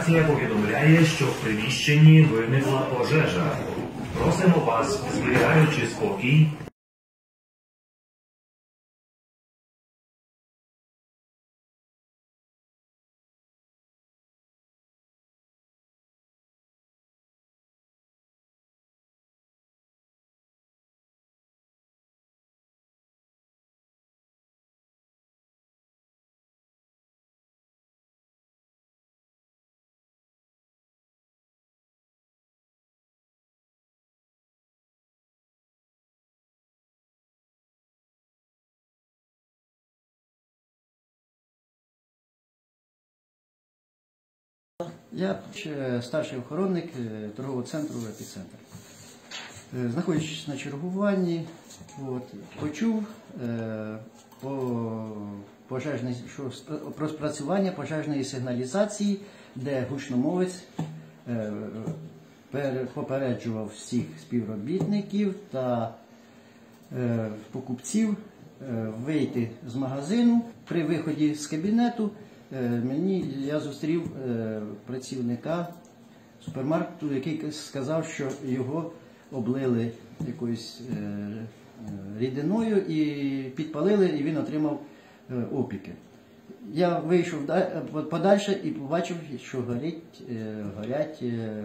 Адміністрація повідомляє, що в приміщенні виникла пожежа. Просимо вас, зберігаючи спокій. Я старший охоронник е, торгового центру «Епіцентр». Е, Знаходячись на чергуванні, от, почув е, по пожежній, що про спрацювання пожежної сигналізації, де гучномовець е, пер- попереджував всіх співробітників та е, покупців е, вийти з магазину. При виході з кабінету мені я зустрів е, працівника супермаркету, який сказав, що його облили якоюсь е, е, рідиною і підпалили, і він отримав е, опіки. Я вийшов подальше і побачив, що е, горять е,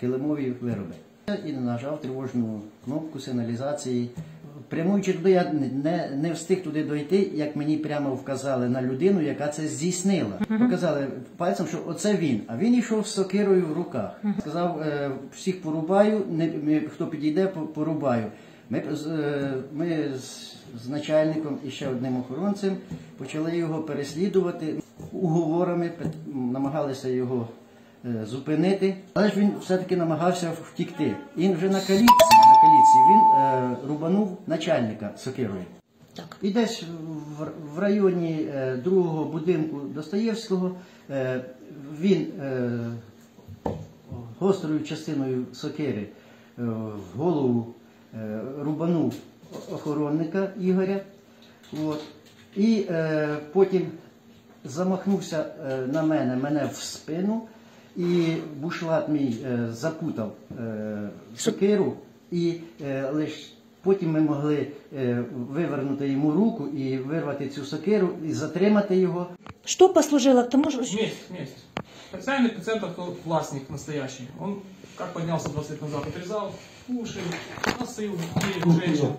килимові вироби. І нажав тривожну кнопку сигналізації. Прямуючи туди, я не, не встиг туди дойти, як мені прямо вказали на людину, яка це здійснила. Показали пальцем, що оце він. А він йшов з сокирою в руках. Сказав, е, всіх порубаю, не, хто підійде, порубаю. Ми, е, ми з, з начальником і ще одним охоронцем почали його переслідувати уговорами, намагалися його зупинити, але ж він все-таки намагався втікти. І вже на калітці, на калітці він е, рубанув начальника сокирою. Так. І десь в, в районі е, другого будинку Достоєвського е, він е, гострою частиною сокири е, в голову е, рубанув охоронника Ігоря. От. І е, потім замахнувся е, на мене, мене в спину, і бушлат мій е, запутав е, сокиру, і е, лише потім ми могли е, вивернути йому руку і вирвати цю сокиру і затримати його. Что послужило к тому, что... Месяц, месяц. Специальный пациент это властник настоящий. Он как поднялся 20 лет назад, отрезал уши, носы у детей, женщин.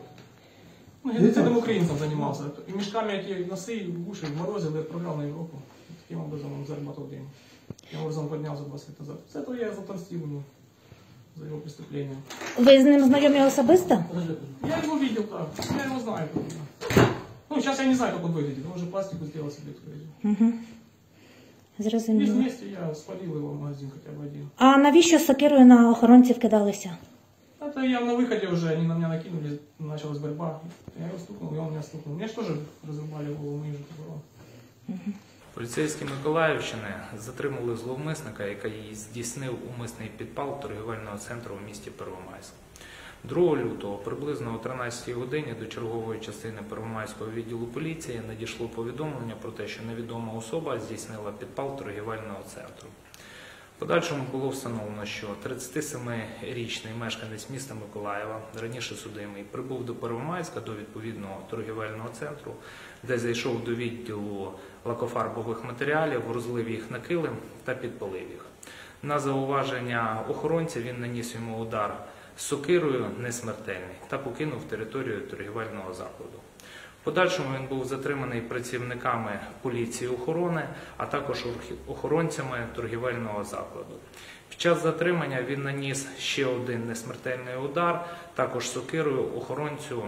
Ну, геноцидом украинцев занимался. И мешками эти носы, уши морозил и отправлял на Европу. Таким образом он зарабатывал деньги. Таким образом он поднялся 20 лет назад. С этого я отомстил ему за его преступление. Ви з ним знайомі особисто? Я его видел, да. Я его знаю. Ну, сейчас я не знаю, как он выглядит. Он уже пластику сделал себе, скорее всего. Угу. Здесь Зрозуміло. вместе я спалил его в магазин хотя бы один. А навіщо сокирою на охоронців кидалися? Это я на выходе уже, они на меня накинули, началась борьба. Я его стукнул, и он меня стукнул. Мне же тоже разрубали голову, мне же было. Поліцейські Миколаївщини затримали зловмисника, який здійснив умисний підпал торгівельного центру у місті Первомайськ. 2 лютого приблизно о 13 годині до чергової частини Первомайського відділу поліції надійшло повідомлення про те, що невідома особа здійснила підпал торгівельного центру. Подальшому було встановлено, що 37-річний мешканець міста Миколаєва, раніше судимий, прибув до Первомайська до відповідного торгівельного центру, де зайшов до відділу лакофарбових матеріалів, розлив їх на килим та підпалив їх. На зауваження охоронця він наніс йому удар сокирою несмертельний та покинув територію торгівельного закладу. Подальшому він був затриманий працівниками поліції охорони, а також охоронцями торгівельного закладу. Під час затримання він наніс ще один несмертельний удар, також сокирою охоронцю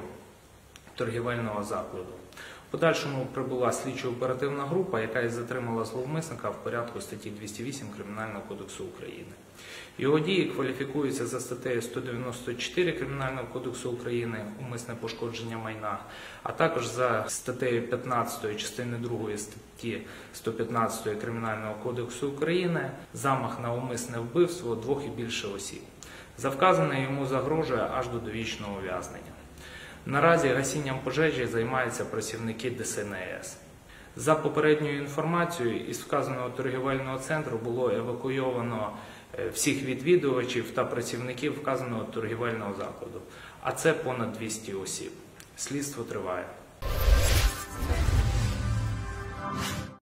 торгівельного закладу. Подальшому прибула слідчо-оперативна група, яка і затримала зловмисника в порядку статті 208 Кримінального кодексу України. Його дії кваліфікуються за статтею 194 Кримінального кодексу України умисне пошкодження майна, а також за статтею 15 частини 2 статті 115 Кримінального кодексу України замах на умисне вбивство двох і більше осіб. За вказане йому загрожує аж до довічного ув'язнення. Наразі гасінням пожежі займаються працівники ДСНС. За попередньою інформацією, із вказаного торгівельного центру було евакуйовано е, всіх відвідувачів та працівників вказаного торгівельного закладу, а це понад 200 осіб. Слідство триває.